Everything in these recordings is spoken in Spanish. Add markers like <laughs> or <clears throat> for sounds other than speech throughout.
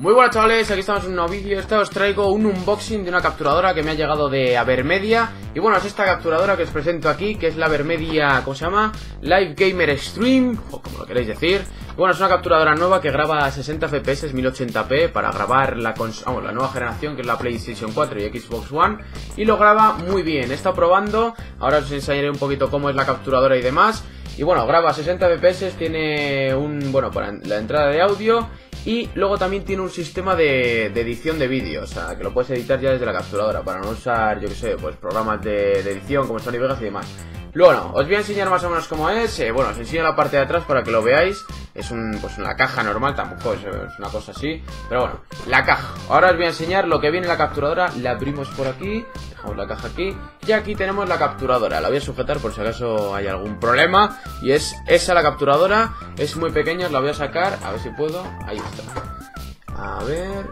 Muy buenas chavales, aquí estamos en un nuevo vídeo. Esta os traigo un unboxing de una capturadora que me ha llegado de Avermedia Y bueno, es esta capturadora que os presento aquí, que es la Avermedia, ¿cómo se llama? Live Gamer Stream, o como lo queréis decir. Bueno, es una capturadora nueva que graba a 60 FPS, 1080p Para grabar la, vamos, la nueva generación, que es la PlayStation 4 y Xbox One. Y lo graba muy bien, he estado probando. Ahora os enseñaré un poquito cómo es la capturadora y demás. Y bueno, graba a 60 FPS, tiene un, bueno, para la entrada de audio y luego también tiene un sistema de, edición de vídeo, o sea, que lo puedes editar ya desde la capturadora para no usar, yo que sé, pues programas de, edición como Sony Vegas y demás. Luego, os voy a enseñar más o menos cómo es. Eh, bueno, os enseño la parte de atrás para que lo veáis. Es un, pues una caja normal, tampoco es, es, una cosa así. Pero bueno, la caja. Ahora os voy a enseñar lo que viene en la capturadora. La abrimos por aquí. Dejamos la caja aquí. Y aquí tenemos la capturadora. La voy a sujetar por si acaso hay algún problema. Y es esa la capturadora. Es muy pequeña, os la voy a sacar. A ver si puedo. Ahí está. A ver.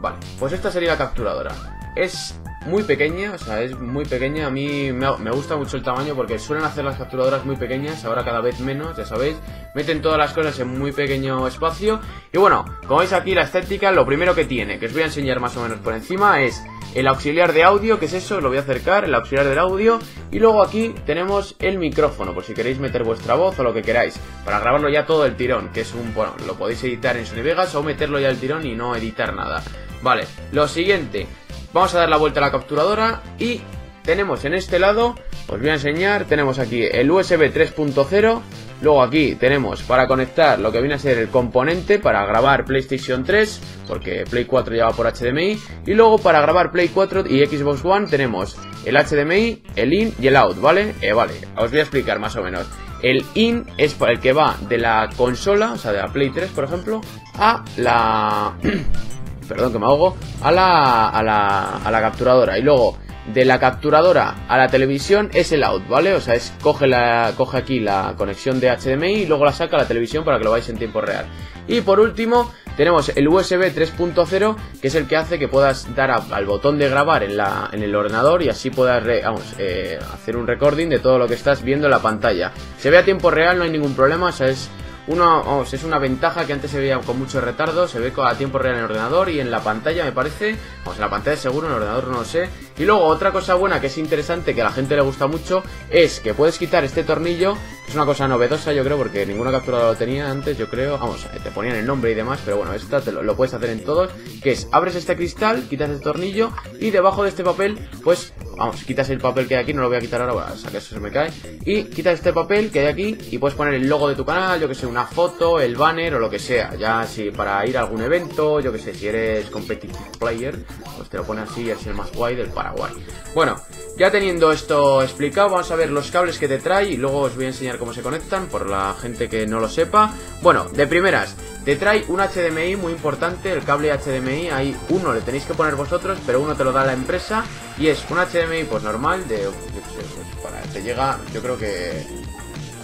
Vale, pues esta sería la capturadora. Es muy pequeña, o sea, es muy pequeña. A mí me, gusta mucho el tamaño porque suelen hacer las capturadoras muy pequeñas, ahora cada vez menos, ya sabéis. Meten todas las cosas en muy pequeño espacio. Y bueno, como veis aquí la estética, lo primero que tiene, que os voy a enseñar más o menos por encima, es el auxiliar de audio, que es eso, lo voy a acercar, el auxiliar del audio. Y luego aquí tenemos el micrófono, por si queréis meter vuestra voz o lo que queráis, para grabarlo ya todo el tirón, que es un, bueno, lo podéis editar en Sony Vegas o meterlo ya el tirón y no editar nada. Vale, lo siguiente, Vamos a dar la vuelta a la capturadora y tenemos en este lado, os voy a enseñar, tenemos aquí el USB 3.0, luego aquí tenemos para conectar lo que viene a ser el componente para grabar PlayStation 3, porque Play 4 lleva por HDMI, y luego para grabar Play 4 y Xbox One tenemos el HDMI, el in y el out, ¿vale? Eh, vale, os voy a explicar más o menos. El in es para el que va de la consola, o sea, de la Play 3, por ejemplo, a la... <clears throat> perdón que me ahogo, a la, a la, a la capturadora. Y luego, de la capturadora a la televisión es el out, ¿vale? O sea, es coge, la, coge aquí la conexión de HDMI y luego la saca a la televisión para que lo veáis en tiempo real. Y por último, tenemos el USB 3.0, que es el que hace que puedas dar al botón de grabar en, la, en el ordenador y así puedas vamos, eh, hacer un recording de todo lo que estás viendo en la pantalla. Se ve a tiempo real, no hay ningún problema, o sea, es uno, es una ventaja que antes se veía con mucho retardo, se ve a tiempo real en el ordenador y en la pantalla me parece, vamos, en la pantalla seguro, en el ordenador no lo sé. Y luego otra cosa buena que es interesante, que a la gente le gusta mucho, es que puedes quitar este tornillo, es una cosa novedosa yo creo, porque ninguna capturadora lo tenía antes, yo creo, vamos, te ponían el nombre y demás, pero bueno, esta te lo, lo puedes hacer en todos, que es, abres este cristal, quitas el tornillo y debajo de este papel, pues Vamos, quitas el papel que hay aquí, no lo voy a quitar ahora, o sea que eso se me cae. Y quitas este papel que hay aquí y puedes poner el logo de tu canal, yo que sé, una foto, el banner o lo que sea. Ya si para ir a algún evento, yo que sé, si eres competitive player, pues te lo pone así y es el más guay del Paraguay. Bueno, ya teniendo esto explicado, vamos a ver los cables que te trae y luego os voy a enseñar cómo se conectan por la gente que no lo sepa. Bueno, de primeras, te trae un HDMI muy importante, el cable HDMI, hay uno le tenéis que poner vosotros, pero uno te lo da la empresa y es un HDMI pues normal de, pues, para, te llega, yo creo que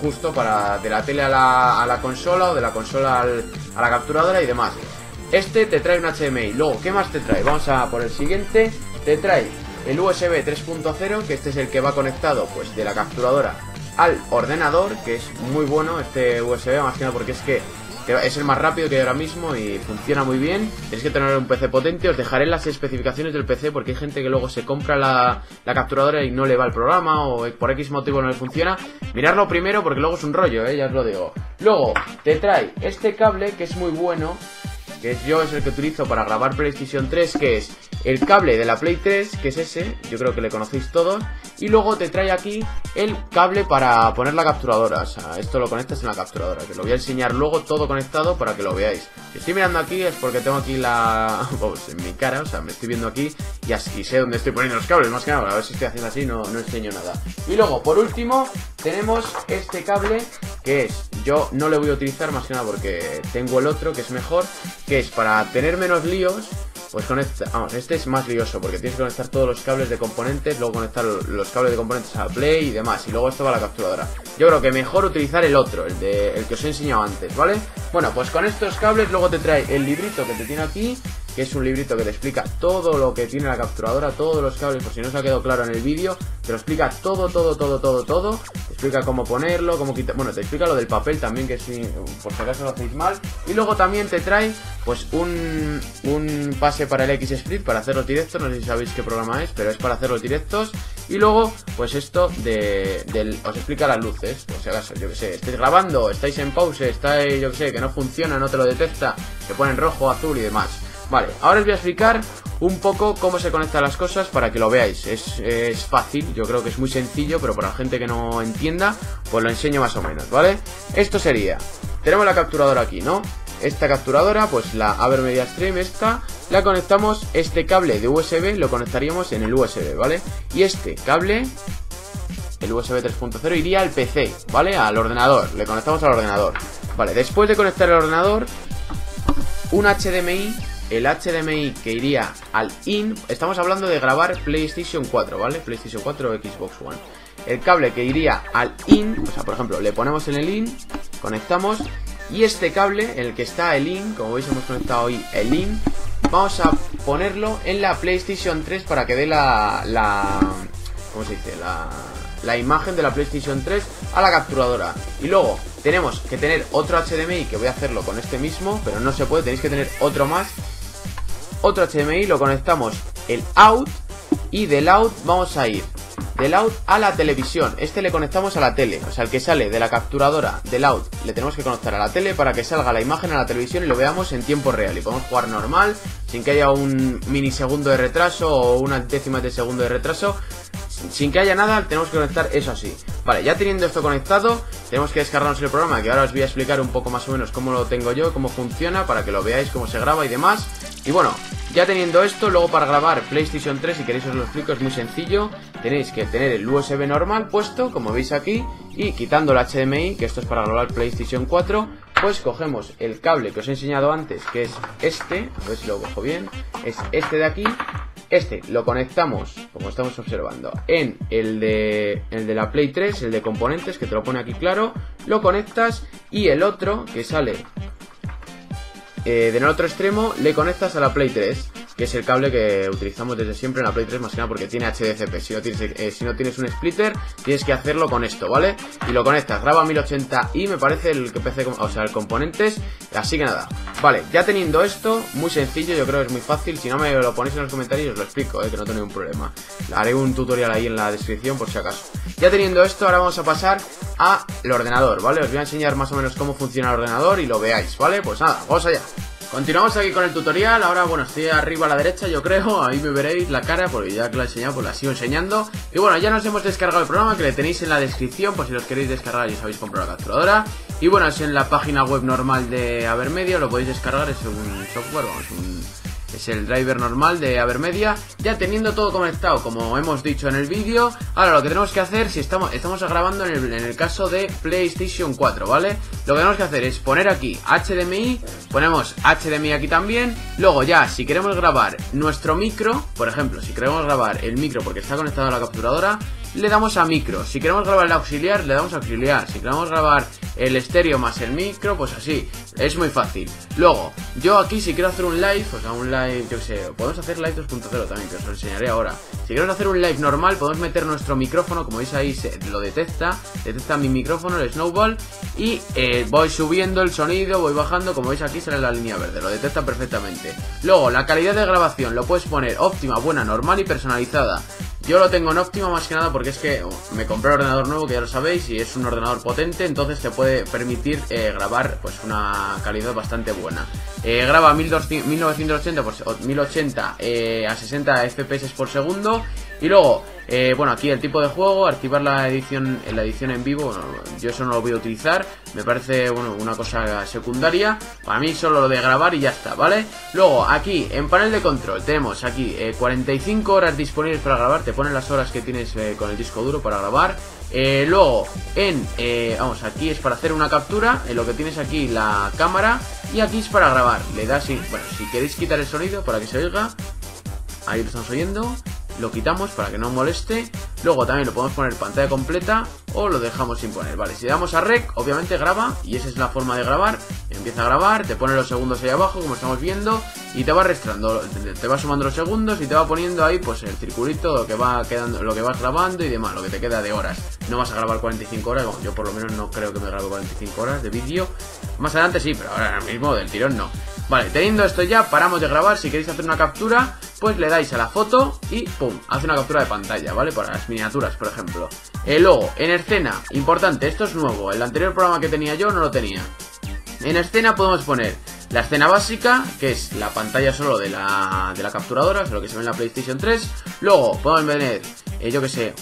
justo para de la tele a la, a la consola o de la consola a la capturadora y demás. Este te trae un HDMI. Luego, ¿qué más te trae? Vamos a por el siguiente. Te trae el USB 3.0, que este es el que va conectado pues de la capturadora al ordenador, que es muy bueno este USB, más que nada porque es que es el más rápido que hay ahora mismo y funciona muy bien. Tenéis que tener un PC potente. Os dejaré las especificaciones del PC porque hay gente que luego se compra la, la capturadora y no le va el programa o por X motivo no le funciona. Mirarlo primero porque luego es un rollo, ¿eh? ya os lo digo. Luego te trae este cable que es muy bueno que yo es el que utilizo para grabar PlayStation 3, que es el cable de la Play 3, que es ese, yo creo que le conocéis todos, y luego te trae aquí el cable para poner la capturadora, o sea, esto lo conectas en la capturadora, que lo voy a enseñar luego todo conectado para que lo veáis. Si estoy mirando aquí es porque tengo aquí la... <laughs> Pues, en mi cara, o sea, me estoy viendo aquí y así sé dónde estoy poniendo los cables, más que nada, a ver si estoy haciendo así no, no enseño nada. Y luego, por último, tenemos este cable que es, yo no le voy a utilizar más que nada porque tengo el otro que es mejor, que es para tener menos líos, pues con este, vamos, este es más lioso porque tienes que conectar todos los cables de componentes, luego conectar los cables de componentes a Play y demás, y luego esto va a la capturadora. Yo creo que mejor utilizar el otro, el, de, el que os he enseñado antes, ¿vale? Bueno, pues con estos cables luego te trae el librito que te tiene aquí, que es un librito que te explica todo lo que tiene la capturadora, todos los cables, por si no os ha quedado claro en el vídeo, te lo explica todo, todo, todo, todo, todo, explica cómo ponerlo, cómo quitar, bueno, te explica lo del papel también, que si, por si acaso lo hacéis mal, y luego también te trae, pues, un, un pase para el X-Split, para hacer los directos, no sé si sabéis qué programa es, pero es para hacer los directos, y luego, pues esto de, del, os explica las luces, por si acaso, yo que sé, estáis grabando, estáis en pause, estáis, yo que sé, que no funciona, no te lo detecta, se pone en rojo, azul y demás. Vale, ahora os voy a explicar un poco cómo se conectan las cosas para que lo veáis. Es, es, fácil, yo creo que es muy sencillo, pero para la gente que no entienda, pues lo enseño más o menos, ¿vale? Esto sería, tenemos la capturadora aquí, ¿no? Esta capturadora, pues la Avermedia Stream, esta, la conectamos, este cable de USB lo conectaríamos en el USB, ¿vale? Y este cable, el USB 3.0, iría al PC, ¿vale? Al ordenador, le conectamos al ordenador. Vale, después de conectar el ordenador, un HDMI el HDMI que iría al IN, estamos hablando de grabar PlayStation 4, ¿vale? PlayStation 4 o Xbox One. El cable que iría al IN, o sea, por ejemplo, le ponemos en el IN, conectamos, y este cable, el que está el IN, como veis hemos conectado hoy el IN, vamos a ponerlo en la PlayStation 3 para que dé la... la ¿Cómo se dice? La, la imagen de la PlayStation 3 a la capturadora. Y luego tenemos que tener otro HDMI, que voy a hacerlo con este mismo, pero no se puede, tenéis que tener otro más otro HDMI, lo conectamos el out y del out vamos a ir del out a la televisión. Este le conectamos a la tele, o sea, el que sale de la capturadora del out le tenemos que conectar a la tele para que salga la imagen a la televisión y lo veamos en tiempo real. Y podemos jugar normal, sin que haya un minisegundo de retraso o una décima de segundo de retraso. Sin que haya nada, tenemos que conectar eso así. Vale, ya teniendo esto conectado, tenemos que descargarnos el programa, que ahora os voy a explicar un poco más o menos cómo lo tengo yo, cómo funciona, para que lo veáis, cómo se graba y demás. Y bueno, ya teniendo esto, luego para grabar PlayStation 3, si queréis os lo explico, es muy sencillo. Tenéis que tener el USB normal puesto, como veis aquí, y quitando el HDMI, que esto es para grabar PlayStation 4, pues cogemos el cable que os he enseñado antes, que es este, a ver si lo cojo bien, es este de aquí. Este lo conectamos, como estamos observando, en el de, el de la Play 3, el de componentes, que te lo pone aquí claro. Lo conectas y el otro, que sale eh, del otro extremo le conectas a la Play 3, que es el cable que utilizamos desde siempre en la Play 3, más que nada porque tiene HDCP. Si no tienes, eh, si no tienes un splitter, tienes que hacerlo con esto, ¿vale? Y lo conectas, graba 1080i, me parece el que PC, o sea, el componentes, así que nada. Vale, ya teniendo esto, muy sencillo, yo creo que es muy fácil. Si no me lo ponéis en los comentarios, os lo explico, eh, que no tengo ningún problema. Haré un tutorial ahí en la descripción por si acaso. Ya teniendo esto, ahora vamos a pasar al ordenador, ¿vale? Os voy a enseñar más o menos cómo funciona el ordenador y lo veáis, ¿vale? Pues nada, vamos allá. Continuamos aquí con el tutorial, ahora bueno, estoy arriba a la derecha yo creo, ahí me veréis la cara porque ya que la he enseñado pues la sigo enseñando. Y bueno, ya nos hemos descargado el programa que le tenéis en la descripción por si los queréis descargar y os habéis comprado la capturadora. Y bueno, es en la página web normal de Avermedia, lo podéis descargar, es un software, vamos, un es el driver normal de Avermedia, ya teniendo todo conectado, como hemos dicho en el vídeo. Ahora lo que tenemos que hacer, si estamos, estamos grabando en el, en el caso de PlayStation 4, ¿vale? Lo que tenemos que hacer es poner aquí HDMI, ponemos HDMI aquí también, luego ya, si queremos grabar nuestro micro, por ejemplo, si queremos grabar el micro porque está conectado a la capturadora, le damos a micro. Si queremos grabar el auxiliar, le damos a auxiliar. Si queremos grabar el estéreo más el micro, pues así. Es muy fácil. Luego, yo aquí si quiero hacer un live, o sea, un live, yo sé, podemos hacer live 2.0 también, que os lo enseñaré ahora. Si queremos hacer un live normal, podemos meter nuestro micrófono, como veis ahí, se, lo detecta. Detecta mi micrófono, el Snowball. Y eh, voy subiendo el sonido, voy bajando, como veis aquí sale la línea verde, lo detecta perfectamente. Luego, la calidad de grabación lo puedes poner óptima, buena, normal y personalizada. Yo lo tengo en óptima más que nada porque es que oh, me compré un ordenador nuevo que ya lo sabéis y es un ordenador potente, entonces te puede permitir eh, grabar pues una calidad bastante buena. Eh, graba 1980 por 1080 eh, a 60 FPS por segundo y luego, eh, bueno, aquí el tipo de juego, activar la edición, la edición en vivo, yo eso no lo voy a utilizar, me parece bueno, una cosa secundaria, para mí solo lo de grabar y ya está, ¿vale? Luego, aquí, en panel de control, tenemos aquí 45 horas disponibles para grabar, te ponen las horas que tienes con el disco duro para grabar, eh, luego, en, eh, vamos, aquí es para hacer una captura, en lo que tienes aquí la cámara y aquí es para grabar. Le das, bueno, si queréis quitar el sonido para que se oiga, ahí lo estamos oyendo, lo quitamos para que no moleste. Luego también lo podemos poner pantalla completa o lo dejamos sin poner. Vale, si damos a rec, obviamente graba y esa es la forma de grabar. Empieza a grabar, te pone los segundos ahí abajo, como estamos viendo, y te va restando, te va sumando los segundos y te va poniendo ahí pues el circulito, lo que va quedando, lo que vas grabando y demás, lo que te queda de horas. No vas a grabar 45 horas, yo por lo menos no creo que me grabe 45 horas de vídeo. Más adelante sí, pero ahora mismo del tirón no. Vale, teniendo esto ya, paramos de grabar. Si queréis hacer una captura, pues le dais a la foto y ¡pum! Hace una captura de pantalla, ¿vale? Para las miniaturas, por ejemplo. El logo, en escena, importante, esto es nuevo. El anterior programa que tenía yo no lo tenía. En escena podemos poner la escena básica, que es la pantalla solo de la, de la capturadora, lo que se ve en la PlayStation 3. Luego podemos poner, eh, yo que sé,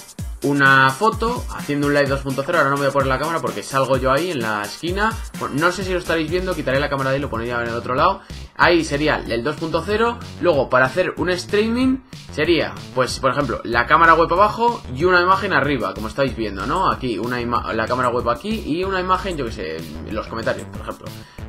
una foto haciendo un live 2.0. Ahora no voy a poner la cámara porque salgo yo ahí en la esquina. Bueno, no sé si lo estaréis viendo, quitaré la cámara de ahí lo pondría en el otro lado. Ahí sería el 2.0. Luego, para hacer un streaming, sería, pues, por ejemplo, la cámara web abajo y una imagen arriba, como estáis viendo, ¿no? Aquí, una la cámara web aquí y una imagen, yo que sé, los comentarios, por ejemplo.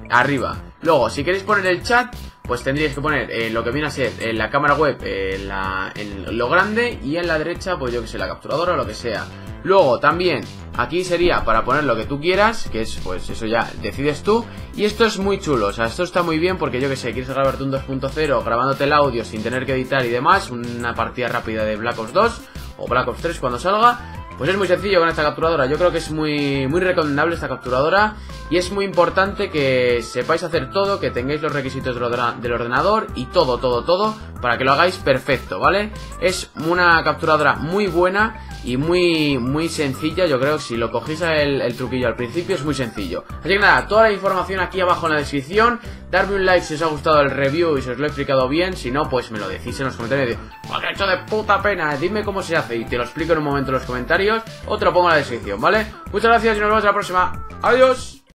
Arriba. Luego, si queréis poner el chat, pues tendríais que poner eh, lo que viene a ser en la cámara web en, la, en lo grande y en la derecha, pues yo que sé, la capturadora o lo que sea. Luego también aquí sería para poner lo que tú quieras, que es pues eso ya decides tú. Y esto es muy chulo, o sea, esto está muy bien porque yo que sé, quieres grabarte un 2.0 grabándote el audio sin tener que editar y demás, una partida rápida de Black Ops 2 o Black Ops 3 cuando salga. Pues es muy sencillo con esta capturadora, yo creo que es muy, muy recomendable esta capturadora y es muy importante que sepáis hacer todo, que tengáis los requisitos del ordenador y todo, todo, todo para que lo hagáis perfecto, ¿vale? Es una capturadora muy buena y muy, muy sencilla. Yo creo que si lo cogéis el, truquillo al principio es muy sencillo. Así que nada, toda la información aquí abajo en la descripción. Darme un like si os ha gustado el review y si os lo he explicado bien. Si no, pues me lo decís en los comentarios. He hecho de puta pena. Dime cómo se hace y te lo explico en un momento en los comentarios. O te lo pongo en la descripción, ¿vale? Muchas gracias y nos vemos la próxima. Adiós.